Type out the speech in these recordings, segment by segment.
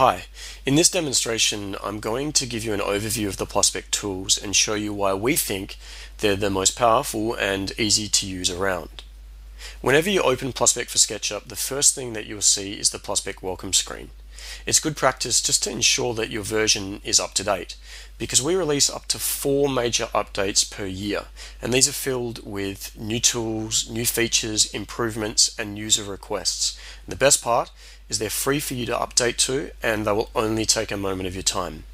Hi, in this demonstration I'm going to give you an overview of the PlusSpec tools and show you why we think they're the most powerful and easy to use around. Whenever you open PlusSpec for SketchUp, the first thing that you'll see is the PlusSpec welcome screen. It's good practice just to ensure that your version is up to date because we release up to four major updates per year and these are filled with new tools, new features, improvements and user requests. And the best part is they're free for you to update to and they will only take a moment of your time.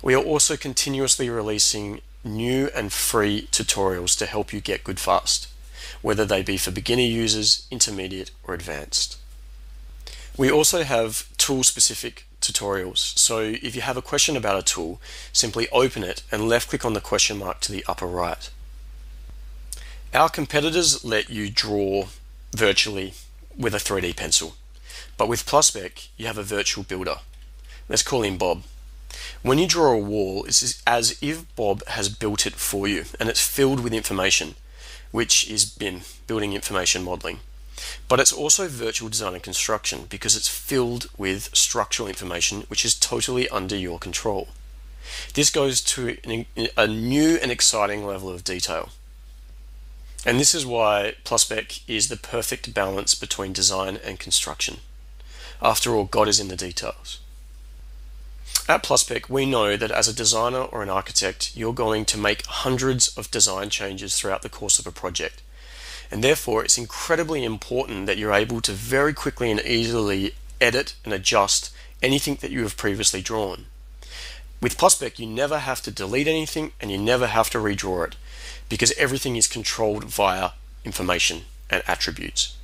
We are also continuously releasing new and free tutorials to help you get good fast, whether they be for beginner users, intermediate or advanced. We also have tool specific tutorials. So if you have a question about a tool, simply open it and left click on the question mark to the upper right. Our competitors let you draw virtually with a 3D pencil. But with PlusSpec, you have a virtual builder. Let's call him Bob. When you draw a wall, it's as if Bob has built it for you and it's filled with information, which is BIM, Building Information Modeling. But it's also virtual design and construction because it's filled with structural information which is totally under your control. This goes to a new and exciting level of detail. And this is why PlusSpec is the perfect balance between design and construction. After all, God is in the details. At PlusSpec, we know that as a designer or an architect, you're going to make hundreds of design changes throughout the course of a project. And therefore, it's incredibly important that you're able to very quickly and easily edit and adjust anything that you have previously drawn. With PlusSpec, you never have to delete anything and you never have to redraw it because everything is controlled via information and attributes.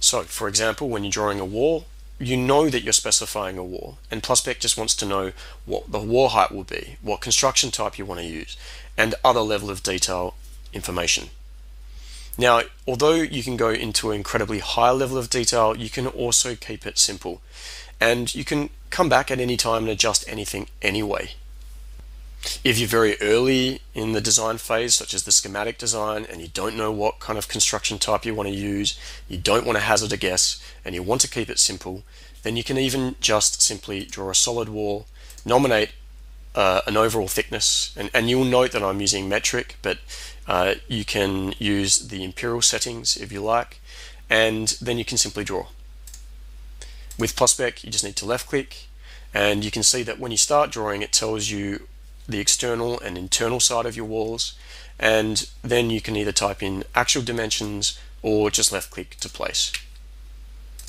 So, for example, when you're drawing a wall, you know that you're specifying a wall and PlusSpec just wants to know what the wall height will be, what construction type you want to use, and other level of detail information. Now, although you can go into an incredibly high level of detail, you can also keep it simple. And you can come back at any time and adjust anything anyway. If you're very early in the design phase, such as the schematic design, and you don't know what kind of construction type you want to use, you don't want to hazard a guess, and you want to keep it simple, then you can even just simply draw a solid wall, nominate uh, an overall thickness, and, and you'll note that I'm using metric, but uh, you can use the imperial settings if you like, and then you can simply draw. With PlusSpec, you just need to left click, and you can see that when you start drawing, it tells you the external and internal side of your walls and then you can either type in actual dimensions or just left click to place.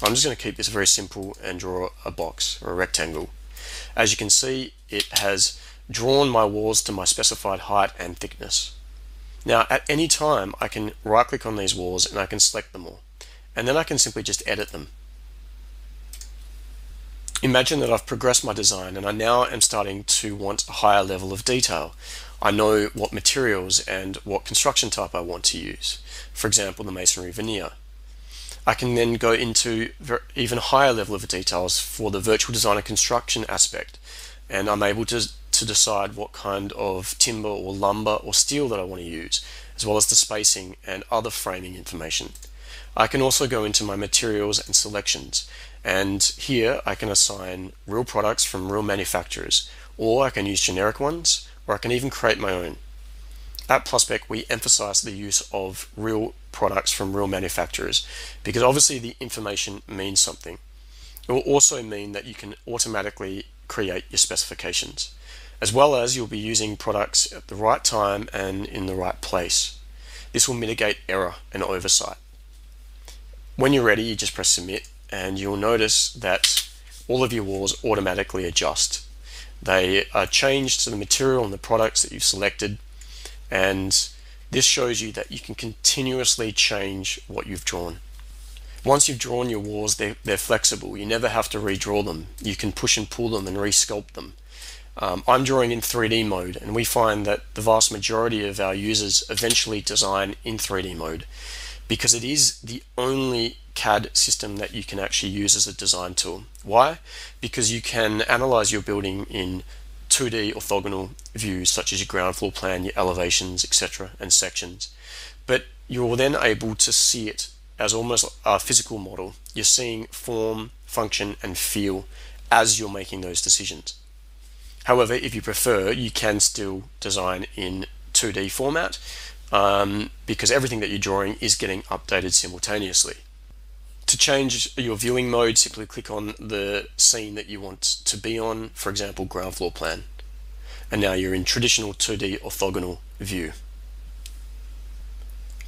I'm just going to keep this very simple and draw a box or a rectangle. As you can see it has drawn my walls to my specified height and thickness. Now at any time I can right click on these walls and I can select them all and then I can simply just edit them Imagine that I've progressed my design and I now am starting to want a higher level of detail. I know what materials and what construction type I want to use. For example, the masonry veneer. I can then go into even higher level of details for the virtual design and construction aspect. And I'm able to, to decide what kind of timber or lumber or steel that I want to use, as well as the spacing and other framing information. I can also go into my materials and selections and here I can assign real products from real manufacturers or I can use generic ones or I can even create my own. At PlusSpec, we emphasize the use of real products from real manufacturers because obviously the information means something. It will also mean that you can automatically create your specifications as well as you'll be using products at the right time and in the right place. This will mitigate error and oversight. When you're ready, you just press submit and you'll notice that all of your walls automatically adjust. They are changed to the material and the products that you've selected and this shows you that you can continuously change what you've drawn. Once you've drawn your walls, they're, they're flexible. You never have to redraw them. You can push and pull them and resculpt them. Um, I'm drawing in 3D mode and we find that the vast majority of our users eventually design in 3D mode because it is the only CAD system that you can actually use as a design tool. Why? Because you can analyze your building in 2D orthogonal views such as your ground floor plan, your elevations, etc. and sections. But you're then able to see it as almost a physical model. You're seeing form, function and feel as you're making those decisions. However, if you prefer, you can still design in 2D format um, because everything that you're drawing is getting updated simultaneously. To change your viewing mode, simply click on the scene that you want to be on, for example, ground floor plan. And now you're in traditional 2D orthogonal view.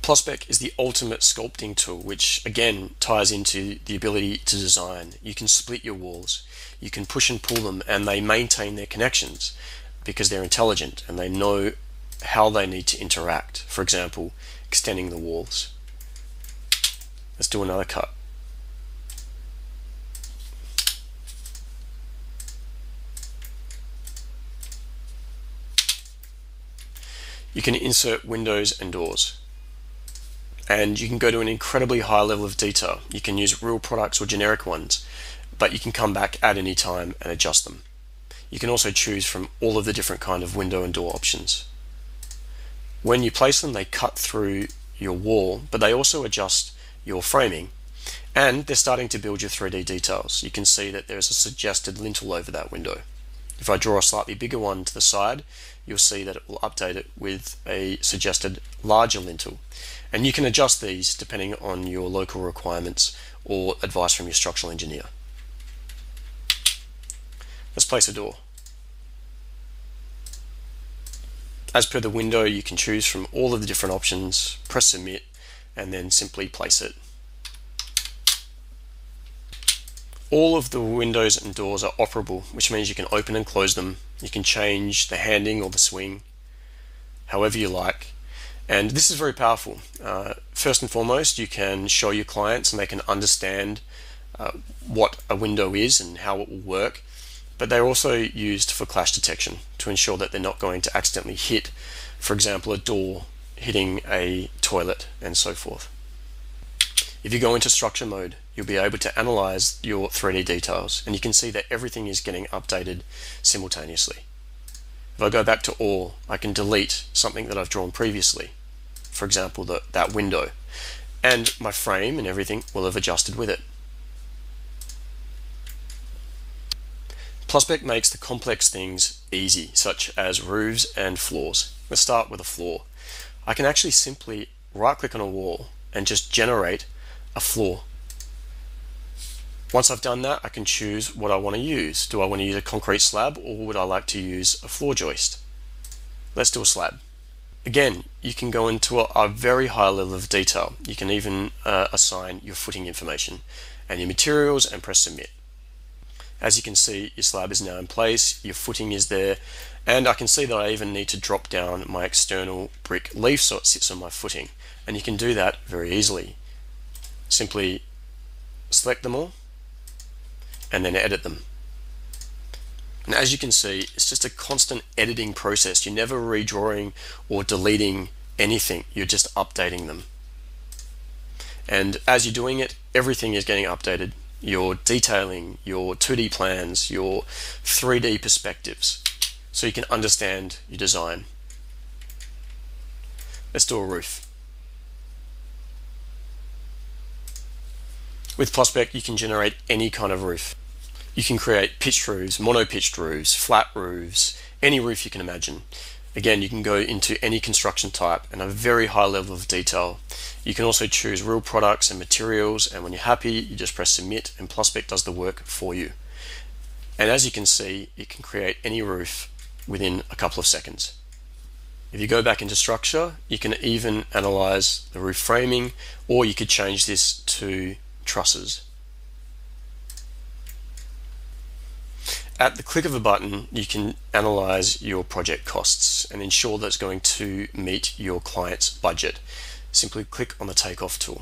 PlusSpec is the ultimate sculpting tool, which again ties into the ability to design. You can split your walls, you can push and pull them, and they maintain their connections because they're intelligent and they know how they need to interact. For example, extending the walls. Let's do another cut. You can insert windows and doors and you can go to an incredibly high level of detail. You can use real products or generic ones, but you can come back at any time and adjust them. You can also choose from all of the different kind of window and door options. When you place them, they cut through your wall, but they also adjust your framing, and they're starting to build your 3D details. You can see that there's a suggested lintel over that window. If I draw a slightly bigger one to the side, you'll see that it will update it with a suggested larger lintel. And you can adjust these depending on your local requirements or advice from your structural engineer. Let's place a door. As per the window, you can choose from all of the different options, press submit, and then simply place it. All of the windows and doors are operable, which means you can open and close them. You can change the handing or the swing, however you like, and this is very powerful. Uh, first and foremost, you can show your clients and they can understand uh, what a window is and how it will work. But they're also used for clash detection to ensure that they're not going to accidentally hit, for example, a door hitting a toilet and so forth. If you go into structure mode, you'll be able to analyze your 3D details and you can see that everything is getting updated simultaneously. If I go back to all, I can delete something that I've drawn previously for example, the, that window. And my frame and everything will have adjusted with it. PlusSpec makes the complex things easy, such as roofs and floors. Let's start with a floor. I can actually simply right click on a wall and just generate a floor. Once I've done that, I can choose what I want to use. Do I want to use a concrete slab or would I like to use a floor joist? Let's do a slab. Again, you can go into a, a very high level of detail. You can even uh, assign your footing information and your materials and press submit. As you can see, your slab is now in place, your footing is there, and I can see that I even need to drop down my external brick leaf so it sits on my footing. And you can do that very easily. Simply select them all and then edit them. And as you can see, it's just a constant editing process. You're never redrawing or deleting anything. You're just updating them. And as you're doing it, everything is getting updated. Your detailing, your 2D plans, your 3D perspectives, so you can understand your design. Let's do a roof. With PlusSpec, you can generate any kind of roof. You can create pitched roofs, mono-pitched roofs, flat roofs, any roof you can imagine. Again, you can go into any construction type and a very high level of detail. You can also choose real products and materials, and when you're happy, you just press submit, and PlusSpec does the work for you. And as you can see, it can create any roof within a couple of seconds. If you go back into structure, you can even analyze the roof framing, or you could change this to trusses. At the click of a button, you can analyze your project costs and ensure that it's going to meet your client's budget. Simply click on the takeoff tool.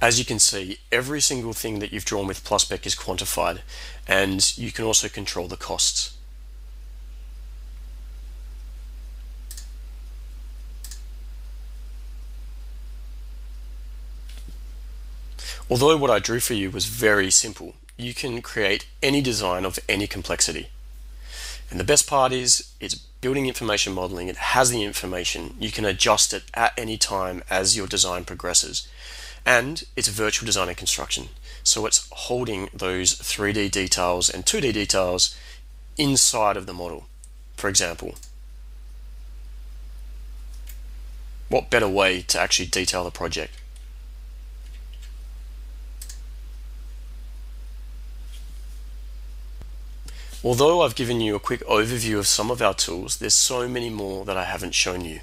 As you can see, every single thing that you've drawn with PlusSpec is quantified and you can also control the costs. Although what I drew for you was very simple, you can create any design of any complexity. And the best part is it's building information modeling. It has the information. You can adjust it at any time as your design progresses. And it's virtual design and construction. So it's holding those 3D details and 2D details inside of the model, for example. What better way to actually detail the project? Although I've given you a quick overview of some of our tools, there's so many more that I haven't shown you.